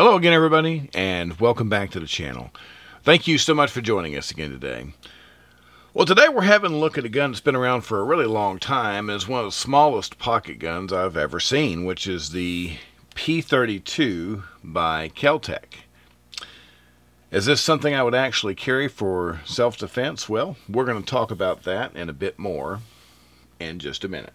Hello again, everybody, and welcome back to the channel. Thank you so much for joining us again today. Well, today we're having a look at a gun that's been around for a really long time. It's one of the smallest pocket guns I've ever seen, which is the P32 by Keltec. Is this something I would actually carry for self-defense? Well, we're going to talk about that and a bit more in just a minute.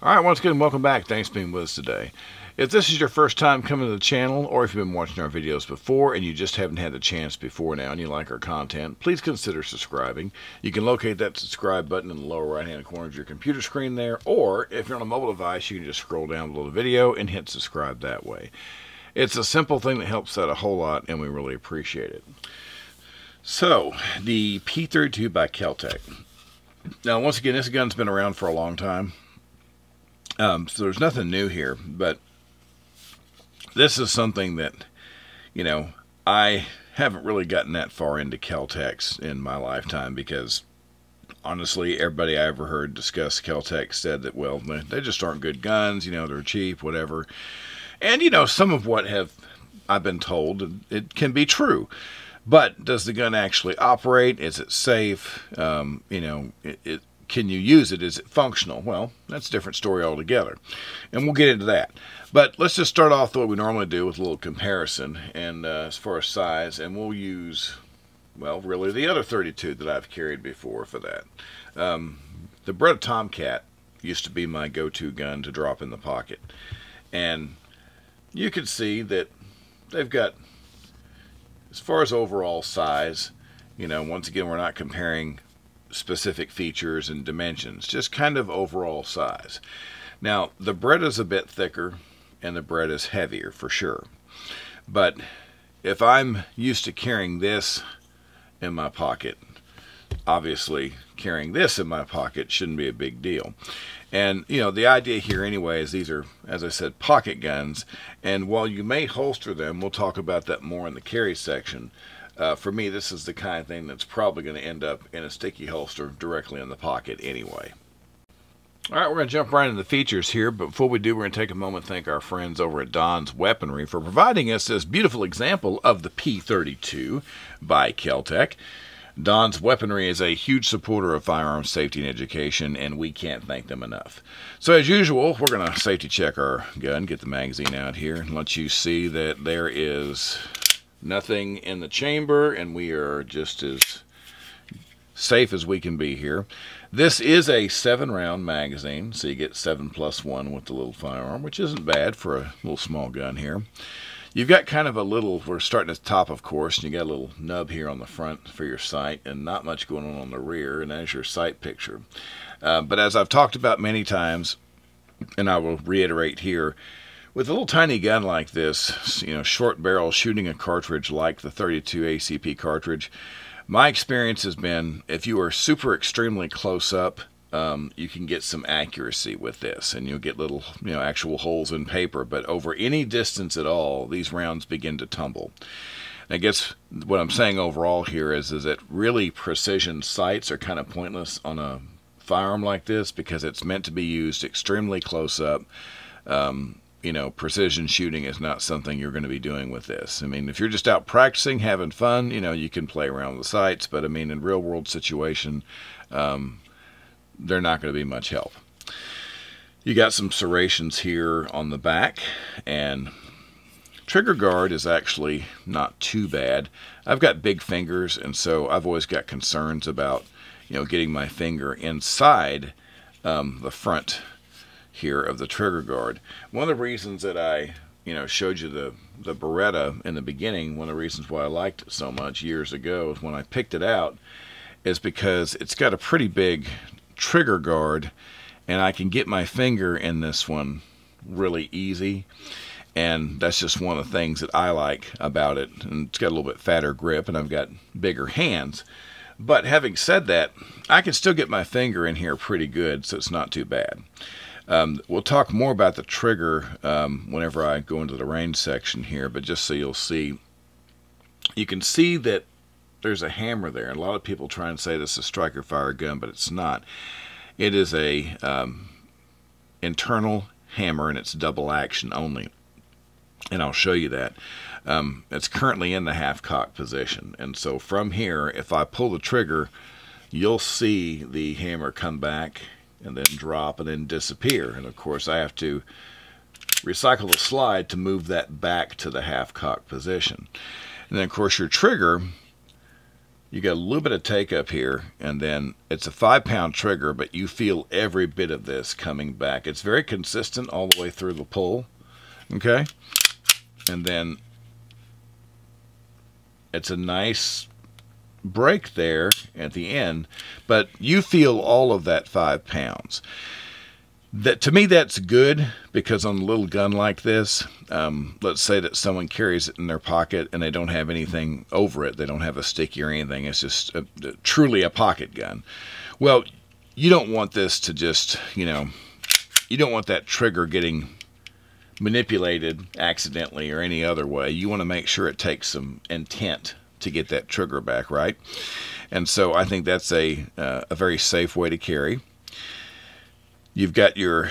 All right, once again, welcome back. Thanks for being with us today. If this is your first time coming to the channel, or if you've been watching our videos before and you just haven't had the chance before now and you like our content, please consider subscribing. You can locate that subscribe button in the lower right hand corner of your computer screen there, or if you're on a mobile device, you can just scroll down below the video and hit subscribe that way. It's a simple thing that helps out a whole lot, and we really appreciate it. So, the P32 by Keltec. Now, once again, this gun's been around for a long time. Um, so there's nothing new here, but this is something that, you know, I haven't really gotten that far into Keltecs in my lifetime because honestly, everybody I ever heard discuss Keltec said that, well, they just aren't good guns, you know, they're cheap, whatever. And, you know, some of what have I've been told, it can be true. But does the gun actually operate? Is it safe? Um, you know, it, it, can you use it? Is it functional? Well, that's a different story altogether. And we'll get into that. But let's just start off the way we normally do with a little comparison and uh, as far as size. And we'll use, well, really the other 32 that I've carried before for that. Um, the Beretta Tomcat used to be my go-to gun to drop in the pocket. And you can see that they've got, as far as overall size, you know, once again, we're not comparing specific features and dimensions, just kind of overall size. Now, the Beretta is a bit thicker and the Beretta is heavier for sure. But if I'm used to carrying this in my pocket, obviously carrying this in my pocket shouldn't be a big deal. And, you know, the idea here anyway is these are, as I said, pocket guns. And while you may holster them, we'll talk about that more in the carry section, uh, for me, this is the kind of thing that's probably going to end up in a sticky holster directly in the pocket anyway. All right, we're going to jump right into the features here, but before we do, we're going to take a moment to thank our friends over at Don's Weaponry for providing us this beautiful example of the P32 by Keltec. Don's Weaponry is a huge supporter of firearms safety and education, and we can't thank them enough. So as usual, we're going to safety check our gun, get the magazine out here, and let you see that there is nothing in the chamber, and we are just as safe as we can be here. This is a seven round magazine, so you get seven plus one with the little firearm, which isn't bad for a little small gun here. You've got kind of a little, we're starting at the top, of course, and you got a little nub here on the front for your sight, and not much going on on the rear, and that's your sight picture. Uh, but as I've talked about many times, and I will reiterate here, with a little tiny gun like this, you know, short barrel shooting a cartridge like the 32 ACP cartridge, my experience has been if you are super extremely close up, um, you can get some accuracy with this and you'll get little, you know, actual holes in paper. But over any distance at all, these rounds begin to tumble. I guess what I'm saying overall here is, is that really precision sights are kind of pointless on a firearm like this because it's meant to be used extremely close up. Um, you know, precision shooting is not something you're going to be doing with this. I mean, if you're just out practicing, having fun, you know, you can play around with the sights, but I mean, in real world situation, um, they're not going to be much help. You got some serrations here on the back, and trigger guard is actually not too bad. I've got big fingers, and so I've always got concerns about, you know, getting my finger inside um, the front here of the trigger guard. One of the reasons that I you know showed you the the Beretta in the beginning, one of the reasons why I liked it so much years ago is when I picked it out is because it's got a pretty big trigger guard and I can get my finger in this one really easy. And that's just one of the things that I like about it. And it's got a little bit fatter grip and I've got bigger hands. But having said that I can still get my finger in here pretty good so it's not too bad um, we'll talk more about the trigger um, whenever I go into the range section here, but just so you'll see, you can see that there's a hammer there. And a lot of people try and say this is a striker fire gun, but it's not. It is a um, internal hammer and it's double action only. And I'll show you that. Um, it's currently in the half cock position. And so from here, if I pull the trigger, you'll see the hammer come back and then drop and then disappear. And of course, I have to recycle the slide to move that back to the half cock position. And then of course your trigger, you get a little bit of take up here and then it's a five pound trigger, but you feel every bit of this coming back. It's very consistent all the way through the pull. Okay. And then it's a nice break there at the end, but you feel all of that five pounds. That to me that's good because on a little gun like this um, let's say that someone carries it in their pocket and they don't have anything over it they don't have a sticky or anything it's just a, a, truly a pocket gun. Well you don't want this to just you know you don't want that trigger getting manipulated accidentally or any other way. You want to make sure it takes some intent to get that trigger back right and so i think that's a uh, a very safe way to carry You've got your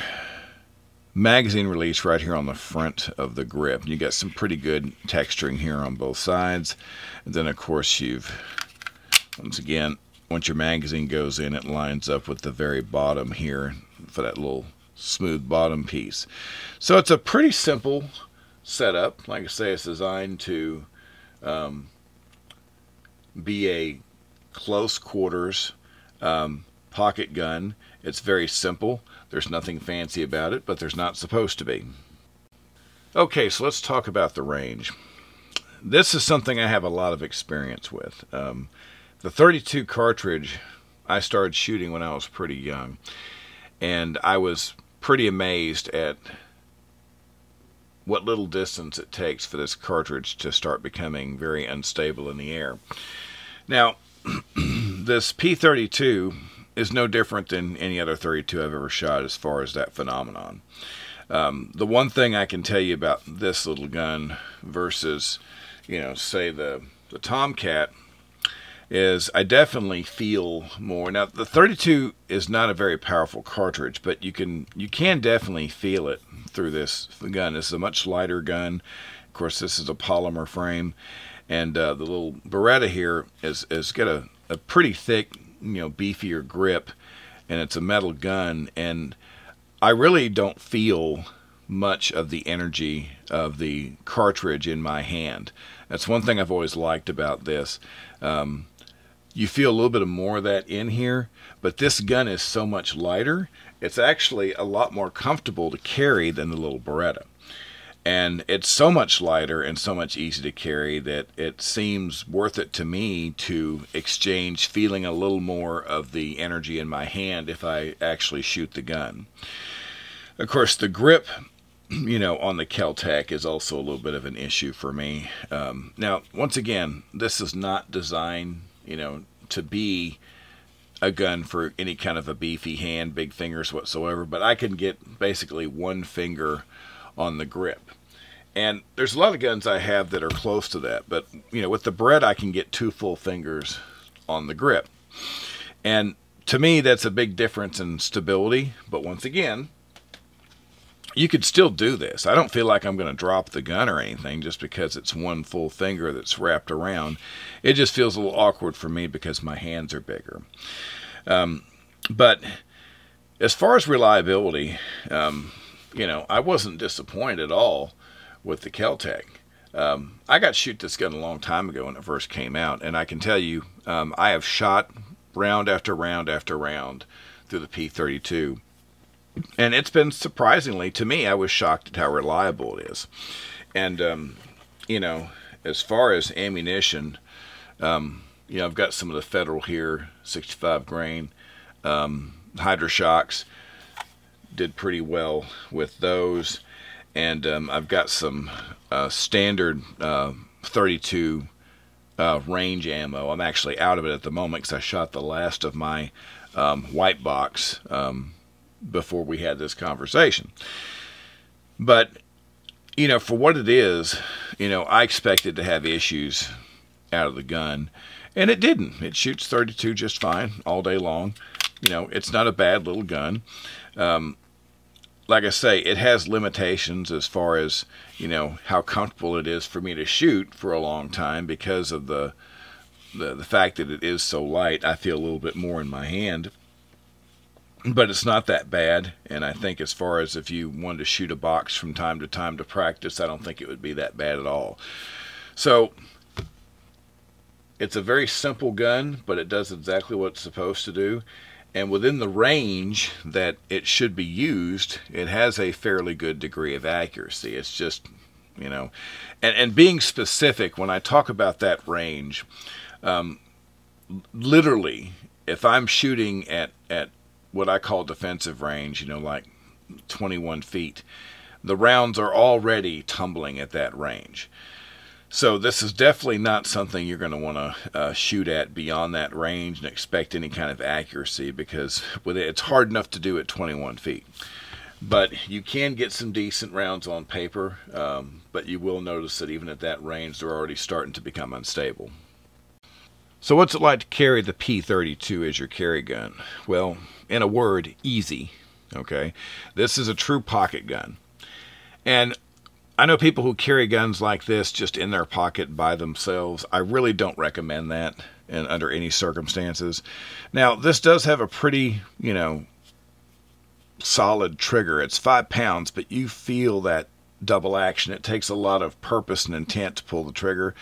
magazine release right here on the front of the grip. You got some pretty good texturing here on both sides. And then of course you've, once again, once your magazine goes in, it lines up with the very bottom here for that little smooth bottom piece. So it's a pretty simple setup. Like I say, it's designed to um, be a close quarters um, pocket gun. It's very simple. There's nothing fancy about it, but there's not supposed to be. Okay, so let's talk about the range. This is something I have a lot of experience with. Um, the 32 cartridge I started shooting when I was pretty young, and I was pretty amazed at what little distance it takes for this cartridge to start becoming very unstable in the air. Now, this P32 is no different than any other 32 I've ever shot as far as that phenomenon. Um, the one thing I can tell you about this little gun versus, you know, say the the Tomcat is I definitely feel more. Now the 32 is not a very powerful cartridge, but you can you can definitely feel it through this gun. This is a much lighter gun. Of course, this is a polymer frame, and uh, the little Beretta here is is got a, a pretty thick you know beefier grip and it's a metal gun and I really don't feel much of the energy of the cartridge in my hand. That's one thing I've always liked about this. Um, you feel a little bit of more of that in here, but this gun is so much lighter, it's actually a lot more comfortable to carry than the little Beretta and it's so much lighter and so much easier to carry that it seems worth it to me to exchange feeling a little more of the energy in my hand if I actually shoot the gun. Of course, the grip, you know, on the Keltec is also a little bit of an issue for me. Um, now, once again, this is not designed, you know, to be a gun for any kind of a beefy hand, big fingers whatsoever, but I can get basically one finger on the grip. And there's a lot of guns I have that are close to that, but you know, with the Beretta I can get two full fingers on the grip. And to me, that's a big difference in stability. But once again, you could still do this. I don't feel like I'm going to drop the gun or anything just because it's one full finger that's wrapped around. It just feels a little awkward for me because my hands are bigger. Um, but as far as reliability, um, you know, I wasn't disappointed at all with the Keltec. Um, I got shoot this gun a long time ago when it first came out, and I can tell you, um, I have shot round after round after round through the P32, and it's been surprisingly to me. I was shocked at how reliable it is, and um, you know, as far as ammunition, um, you know, I've got some of the Federal here, 65 grain, um, Hydra-Shoks. Did pretty well with those and um, I've got some uh, standard uh, 32 uh, range ammo. I'm actually out of it at the moment because I shot the last of my um, white box um, before we had this conversation. But you know, for what it is, you know, I expected to have issues out of the gun, and it didn't. It shoots 32 just fine all day long, you know, it's not a bad little gun. Um, like I say, it has limitations as far as you know how comfortable it is for me to shoot for a long time because of the the, the fact that it is so light. I feel a little bit more in my hand, but it's not that bad. And I think as far as if you wanted to shoot a box from time to time to practice, I don't think it would be that bad at all. So it's a very simple gun, but it does exactly what it's supposed to do and within the range that it should be used, it has a fairly good degree of accuracy. It's just, you know, and, and being specific, when I talk about that range, um, literally, if I'm shooting at, at what I call defensive range, you know, like 21 feet, the rounds are already tumbling at that range. So this is definitely not something you're going to want to uh, shoot at beyond that range and expect any kind of accuracy because with it, it's hard enough to do at 21 feet. But you can get some decent rounds on paper, um, but you will notice that even at that range, they're already starting to become unstable. So what's it like to carry the P32 as your carry gun? Well, in a word, easy. Okay, this is a true pocket gun. And I know people who carry guns like this just in their pocket by themselves. I really don't recommend that in, under any circumstances. Now, this does have a pretty, you know, solid trigger. It's five pounds, but you feel that double action. It takes a lot of purpose and intent to pull the trigger.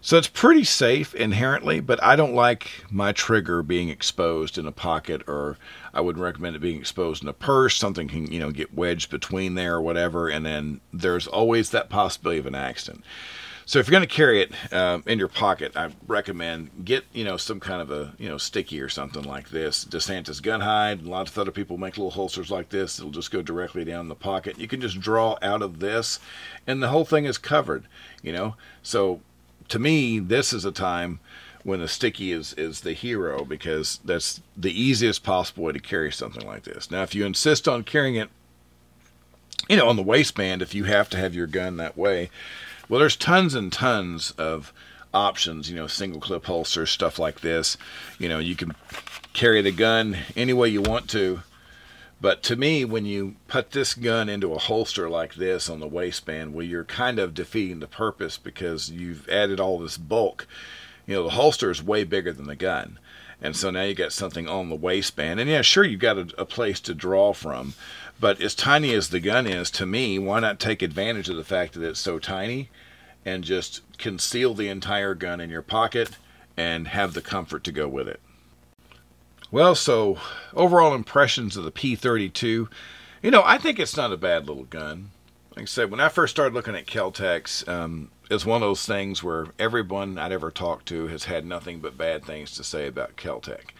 So it's pretty safe inherently, but I don't like my trigger being exposed in a pocket or I wouldn't recommend it being exposed in a purse. Something can, you know, get wedged between there or whatever, and then there's always that possibility of an accident. So if you're going to carry it um, in your pocket, I recommend get you know some kind of a you know sticky or something like this. DeSantis gun hide. A lot of other people make little holsters like this. It'll just go directly down the pocket. You can just draw out of this, and the whole thing is covered. You know, so to me, this is a time when a sticky is is the hero because that's the easiest possible way to carry something like this. Now, if you insist on carrying it, you know, on the waistband, if you have to have your gun that way, well, there's tons and tons of options. You know, single clip holsters, stuff like this. You know, you can carry the gun any way you want to. But to me, when you put this gun into a holster like this on the waistband, well, you're kind of defeating the purpose because you've added all this bulk. You know, the holster is way bigger than the gun. And so now you got something on the waistband. And yeah, sure, you've got a, a place to draw from. But as tiny as the gun is, to me, why not take advantage of the fact that it's so tiny and just conceal the entire gun in your pocket and have the comfort to go with it? Well, so overall impressions of the P32. You know, I think it's not a bad little gun. Like I said, when I first started looking at Keltec's, um, it's one of those things where everyone I'd ever talked to has had nothing but bad things to say about Keltec.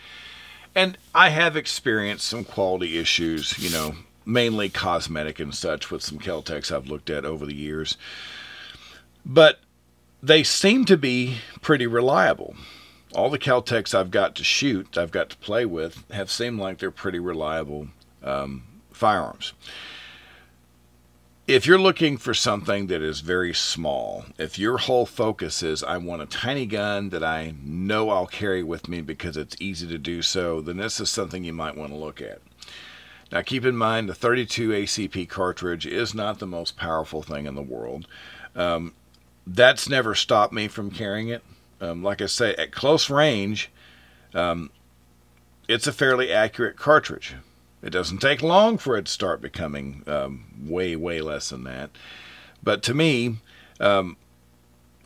And I have experienced some quality issues, you know, mainly cosmetic and such with some Keltecs I've looked at over the years. But they seem to be pretty reliable all the Keltecs I've got to shoot, I've got to play with, have seemed like they're pretty reliable um, firearms. If you're looking for something that is very small, if your whole focus is, I want a tiny gun that I know I'll carry with me because it's easy to do so, then this is something you might want to look at. Now, keep in mind the 32 ACP cartridge is not the most powerful thing in the world. Um, that's never stopped me from carrying it. Um, like I say, at close range, um, it's a fairly accurate cartridge. It doesn't take long for it to start becoming um, way, way less than that. But to me, um,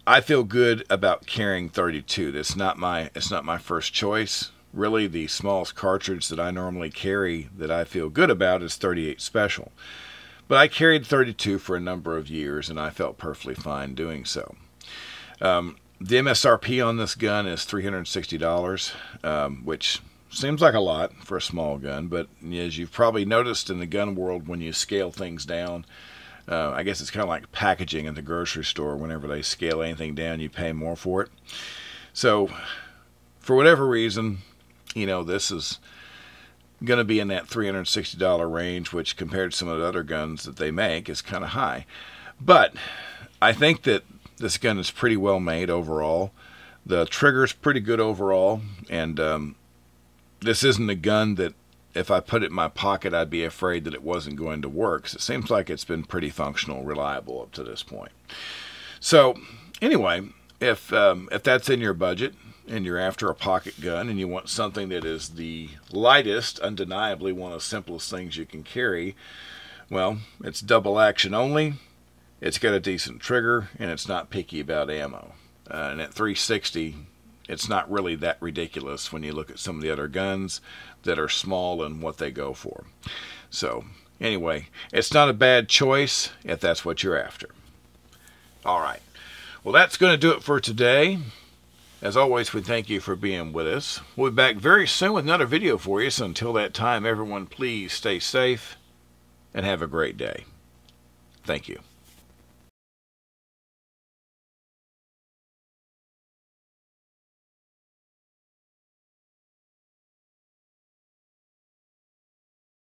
I feel good about carrying 32. That's not my it's not my first choice. Really, the smallest cartridge that I normally carry that I feel good about is 38 Special. But I carried 32 for a number of years, and I felt perfectly fine doing so. Um, the MSRP on this gun is $360, um, which seems like a lot for a small gun, but as you've probably noticed in the gun world, when you scale things down, uh, I guess it's kind of like packaging at the grocery store. Whenever they scale anything down, you pay more for it. So, for whatever reason, you know, this is going to be in that $360 range, which compared to some of the other guns that they make is kind of high. But I think that this gun is pretty well made overall. The trigger's pretty good overall, and um, this isn't a gun that if I put it in my pocket, I'd be afraid that it wasn't going to work. So it seems like it's been pretty functional, reliable up to this point. So, anyway, if um, if that's in your budget and you're after a pocket gun and you want something that is the lightest, undeniably one of the simplest things you can carry, well, it's double action only. It's got a decent trigger and it's not picky about ammo. Uh, and at 360, it's not really that ridiculous when you look at some of the other guns that are small and what they go for. So, anyway, it's not a bad choice if that's what you're after. All right. Well, that's going to do it for today. As always, we thank you for being with us. We'll be back very soon with another video for you. So until that time, everyone, please stay safe and have a great day. Thank you.